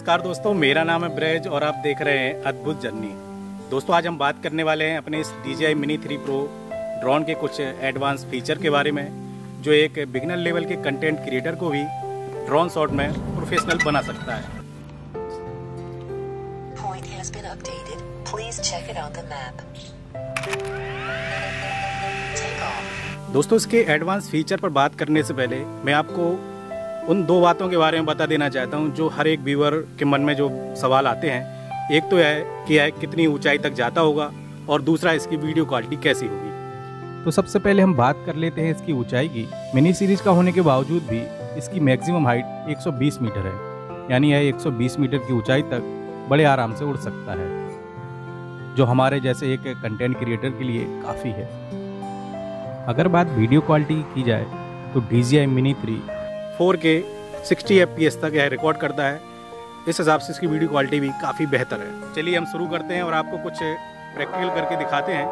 नमस्कार दोस्तों मेरा नाम है ब्रज और आप देख रहे हैं अद्भुत जर्नी। दोस्तों आज हम बात करने वाले हैं अपने इस DJI mini three pro drone के कुछ एडवांस फीचर के बारे में जो एक बिगनर लेवल के कंटेंट क्रिएटर को भी ड्रोन शॉट में प्रोफेशनल बना सकता है. दोस्तों इसके एडवांस फीचर पर बात करने से पहले मैं आपको उन दो बातों के बारे में बता देना चाहता हूँ, जो हर एक व्यूअर के मन में जो सवाल आते हैं। एक तो है कि यह कितनी ऊंचाई तक जाता होगा और दूसरा इसकी वीडियो क्वालिटी कैसी होगी। तो सबसे पहले हम बात कर लेते हैं इसकी ऊंचाई की। मिनी सीरीज़ का होने के बावजूद भी इसकी मैक्सिमम हाइट 120 मीटर है। यानी यह 120 मीटर की ऊंचाई तक बड़े आराम से उड़ सकता है, जो हमारे जैसे एक कंटेंट क्रिएटर के लिए काफ़ी है। अगर बात वीडियो क्वालिटी की जाए तो D J I mini three 4K 60 FPS तक यह रिकॉर्ड करता है। इस हिसाब से इसकी वीडियो क्वालिटी भी काफ़ी बेहतर है। चलिए हम शुरू करते हैं और आपको कुछ प्रैक्टिकल करके दिखाते हैं।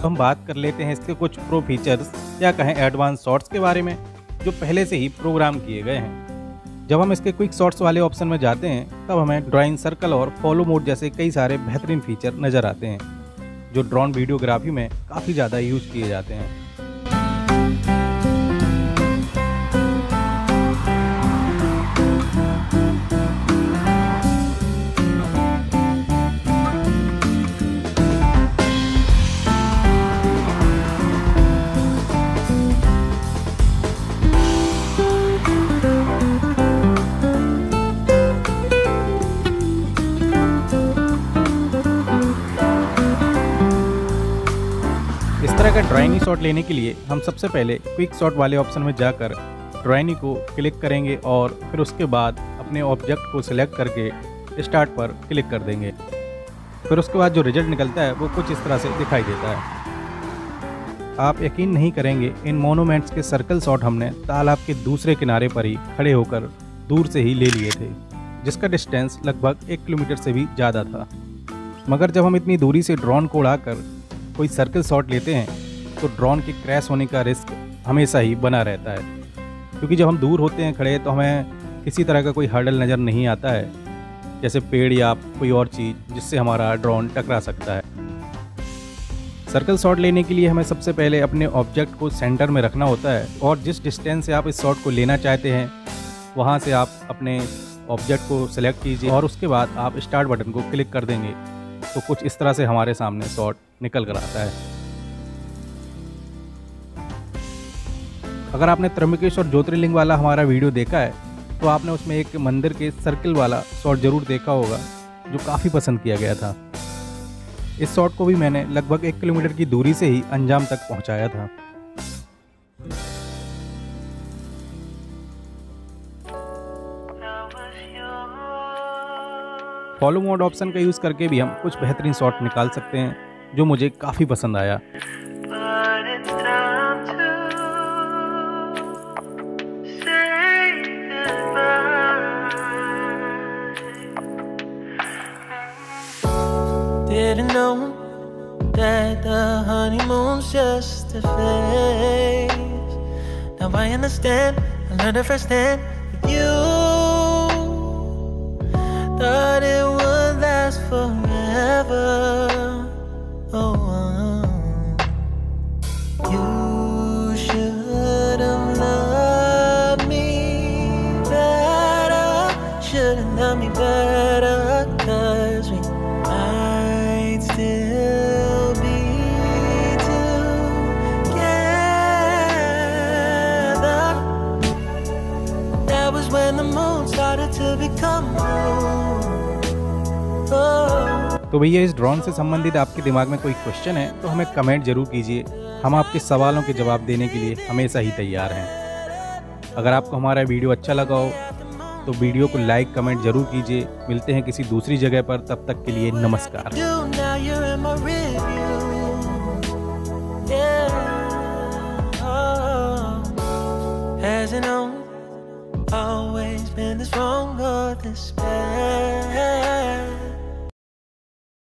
तो हम बात कर लेते हैं इसके कुछ प्रो फीचर्स या कहें एडवांस शॉट्स के बारे में, जो पहले से ही प्रोग्राम किए गए हैं। जब हम इसके क्विक शॉट्स वाले ऑप्शन में जाते हैं, तब हमें ड्राइंग सर्कल और फॉलो मोड जैसे कई सारे बेहतरीन फीचर नज़र आते हैं, जो ड्रोन वीडियोग्राफी में काफ़ी ज़्यादा यूज़ किए जाते हैं। का ड्राइंग शॉट लेने के लिए हम सबसे पहले क्विक शॉट वाले ऑप्शन में जाकर ड्राइंग को क्लिक करेंगे और फिर उसके बाद अपने ऑब्जेक्ट को सिलेक्ट करके स्टार्ट पर क्लिक कर देंगे। फिर उसके बाद जो रिज़ल्ट निकलता है वो कुछ इस तरह से दिखाई देता है। आप यकीन नहीं करेंगे, इन मोनूमेंट्स के सर्कल शॉट हमने तालाब के दूसरे किनारे पर ही खड़े होकर दूर से ही ले लिए थे, जिसका डिस्टेंस लगभग एक किलोमीटर से भी ज़्यादा था। मगर जब हम इतनी दूरी से ड्रोन को उड़ाकर कोई सर्कल शॉट लेते हैं तो ड्रोन के क्रैश होने का रिस्क हमेशा ही बना रहता है। क्योंकि जब हम दूर होते हैं, खड़े तो हमें किसी तरह का कोई हर्डल नज़र नहीं आता है। जैसे पेड़ या कोई और चीज़ जिससे हमारा ड्रोन टकरा सकता है। सर्कल शॉट लेने के लिए हमें सबसे पहले अपने ऑब्जेक्ट को सेंटर में रखना होता है और जिस डिस्टेंस से आप इस शॉट को लेना चाहते हैं, वहाँ से आप अपने ऑब्जेक्ट को सिलेक्ट कीजिए और उसके बाद आप स्टार्ट बटन को क्लिक कर देंगे। तो कुछ इस तरह से हमारे सामने शॉट निकल कर आता है। अगर आपने त्र्यंबकेश्वर ज्योतिर्लिंग वाला हमारा वीडियो देखा है तो आपने उसमें एक मंदिर के सर्किल वाला शॉट ज़रूर देखा होगा, जो काफ़ी पसंद किया गया था। इस शॉट को भी मैंने लगभग एक किलोमीटर की दूरी से ही अंजाम तक पहुँचाया था। फॉलो मोड ऑप्शन का यूज़ करके भी हम कुछ बेहतरीन शॉट निकाल सकते हैं, जो मुझे काफ़ी पसंद आया। Didn't that the honeymoon's just a phase. Now I understand, I learned it firsthand with you. Thought it would last forever. Oh, uh-huh. you should have loved me better. Should have loved me better. तो भैया, इस drone से संबंधित आपके दिमाग में कोई question है तो हमें कमेंट ज़रूर कीजिए। हम आपके सवालों के जवाब देने के लिए हमेशा ही तैयार हैं। अगर आपको हमारा वीडियो अच्छा लगा हो तो वीडियो को लाइक कमेंट ज़रूर कीजिए। मिलते हैं किसी दूसरी जगह पर, तब तक के लिए नमस्कार।